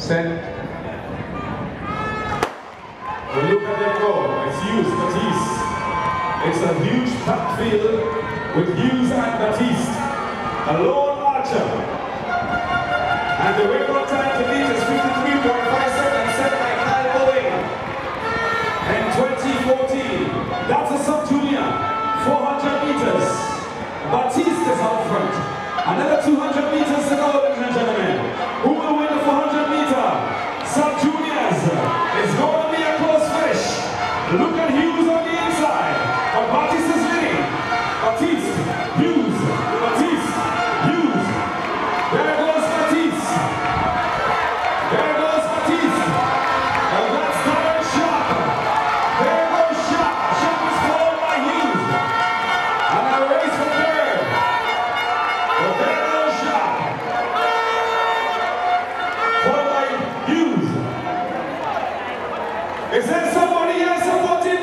Set. Well, look at them go. It's Hughes, Baptiste. It's a huge packed field with Hughes and Baptiste. A lone archer. And the record time to beat is 53.5 seconds set by Kyle Bowen. In 2014, that's a sub-junior, 400 meters. Baptiste is out front. Another 200 meters to go, ladies and gentlemen. Who will win the 400 meter? Sub-juniors. It's going to be a close finish. Look at Hughes on the inside. But Baptiste is winning. Baptiste, Is there somebody else supporting